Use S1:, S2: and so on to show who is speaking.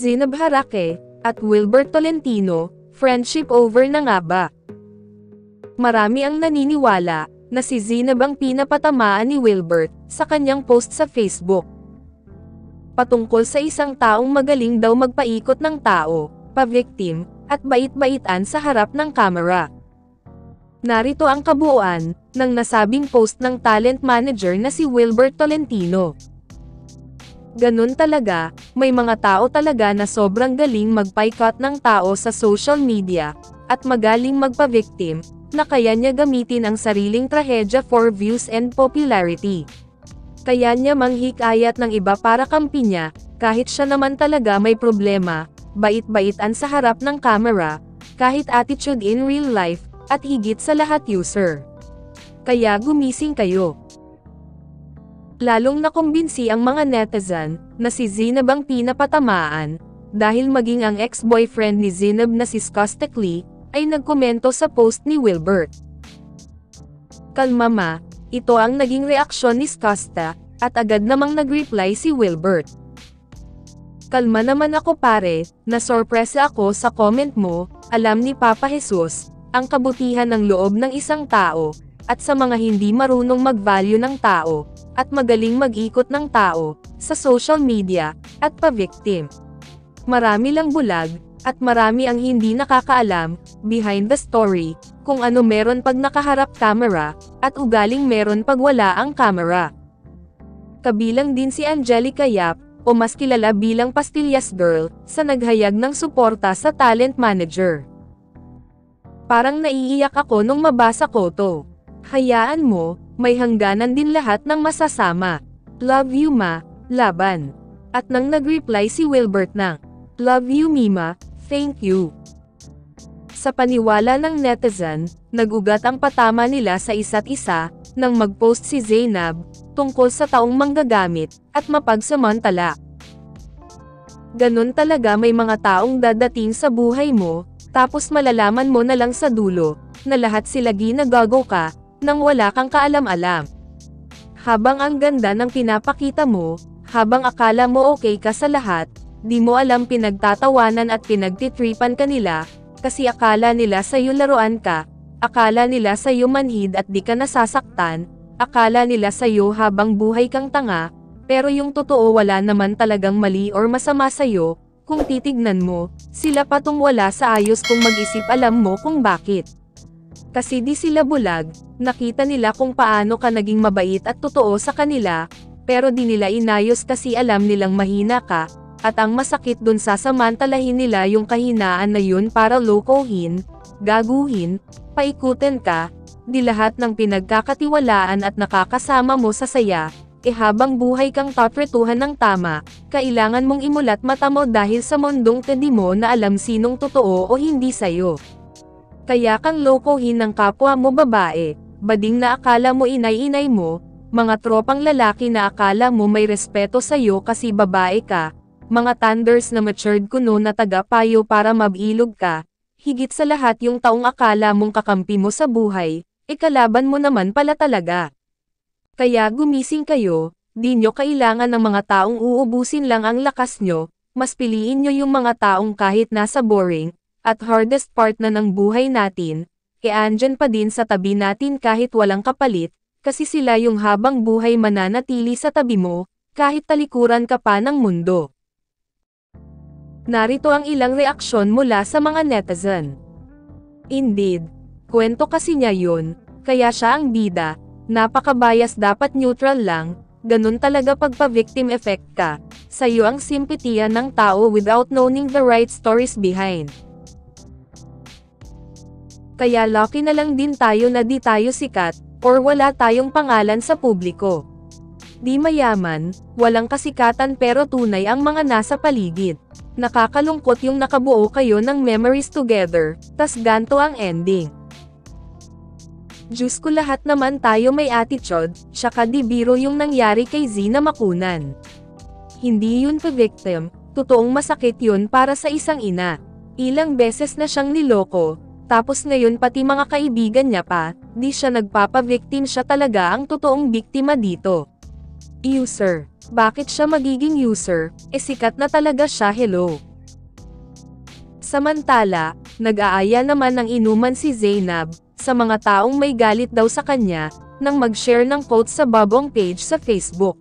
S1: Zinab Harake, at Wilbert Tolentino, friendship over na nga ba? Marami ang naniniwala, na si Zinab ang pinapatamaan ni Wilbert, sa kanyang post sa Facebook. Patungkol sa isang taong magaling daw magpaikot ng tao, pa-victim, at bait-baitan sa harap ng kamera. Narito ang kabuuan, ng nasabing post ng talent manager na si Wilbert Tolentino. Ganun talaga, may mga tao talaga na sobrang galing magpaikot ng tao sa social media, at magaling magpa-victim, na kaya niya gamitin ang sariling trahedya for views and popularity. Kaya niya manghikayat ng iba para kampi kahit siya naman talaga may problema, bait-baitan sa harap ng camera, kahit attitude in real life, at higit sa lahat user. Kaya gumising kayo. Lalong nakumbinsi ang mga netizen, na si Zinab ang pinapatamaan, dahil maging ang ex-boyfriend ni Zinab na si Skostek Lee, ay nagkomento sa post ni Wilbert. Kalma ma, ito ang naging reaksyon ni Skosta, at agad namang nag-reply si Wilbert. Kalma naman ako pare, na sorpresa ako sa comment mo, alam ni Papa Jesus, ang kabutihan ng loob ng isang tao, at sa mga hindi marunong mag-value ng tao, at magaling mag-ikot ng tao, sa social media, at pa-victim. Marami lang bulag, at marami ang hindi nakakaalam, behind the story, kung ano meron pag nakaharap camera, at ugaling meron pag wala ang camera. Kabilang din si Angelica Yap, o mas kilala bilang Pastillas Girl, sa naghayag ng suporta sa talent manager. Parang naiiyak ako nung mabasa ko to. Hayaan mo, may hangganan din lahat ng masasama. Love you ma, laban. At nang nag-reply si Wilbert ng, Love you Mima, thank you. Sa paniwala ng netizen, nagugat ang patama nila sa isa't isa, nang mag-post si Zainab, tungkol sa taong manggagamit, at mapagsamantala. Ganun talaga may mga taong dadating sa buhay mo, tapos malalaman mo na lang sa dulo, na lahat sila ginagago ka, nang wala kang kaalam-alam. Habang ang ganda ng pinapakita mo, habang akala mo okay ka sa lahat, di mo alam pinagtatawanan at pinagtitripan ka nila, kasi akala nila sa'yo laruan ka, akala nila sa'yo manhid at di ka nasasaktan, akala nila sa'yo habang buhay kang tanga, pero yung totoo wala naman talagang mali or masama sa'yo, kung titignan mo, sila patong wala sa ayos kung mag-isip alam mo kung bakit. Kasi di sila bulag, nakita nila kung paano ka naging mabait at totoo sa kanila, pero di nila inayos kasi alam nilang mahina ka, at ang masakit dun sasamantalahin nila yung kahinaan na yun para lokohin, gaguhin, paikutin ka, di lahat ng pinagkakatiwalaan at nakakasama mo sa saya, e habang buhay kang tapretuhan ng tama, kailangan mong imulat mata mo dahil sa mundong tedi mo na alam sinong totoo o hindi sayo. Kaya kang lokohin ng kapwa mo babae, bading na akala mo inay-inay mo, mga tropang lalaki na akala mo may respeto sa'yo kasi babae ka, mga thunders na matured kuno na taga-payo para mabilog ka, higit sa lahat yung taong akala mong kakampi mo sa buhay, ikalaban mo naman pala talaga. Kaya gumising kayo, di nyo kailangan ng mga taong uubusin lang ang lakas nyo, mas piliin nyo yung mga taong kahit nasa boring, at hardest part na ng buhay natin, e andyan pa din sa tabi natin kahit walang kapalit, kasi sila yung habang buhay mananatili sa tabi mo, kahit talikuran ka pa ng mundo. Narito ang ilang reaksyon mula sa mga netizen. Indeed, kwento kasi niya yun, kaya siya ang bida, napakabayas dapat neutral lang, ganun talaga pagpa-victim effect ka, sa'yo ang simpatiya ng tao without knowing the right stories behind. Kaya lucky na lang din tayo na di tayo sikat, or wala tayong pangalan sa publiko. Di mayaman, walang kasikatan pero tunay ang mga nasa paligid. Nakakalungkot yung nakabuo kayo ng memories together, tas ganto ang ending. Diyos ko lahat naman tayo may attitude, tsaka di biro yung nangyari kay Zina Makunan. Hindi yun pa victim, totoong masakit yun para sa isang ina. Ilang beses na siyang niloko, tapos ngayon pati mga kaibigan niya pa, di siya nagpapa-victim siya talaga ang totoong biktima dito. User. Bakit siya magiging user? E sikat na talaga siya hello. Samantala, nag-aaya naman ng inuman si Zainab, sa mga taong may galit daw sa kanya, nang mag-share ng quote sa babong page sa Facebook.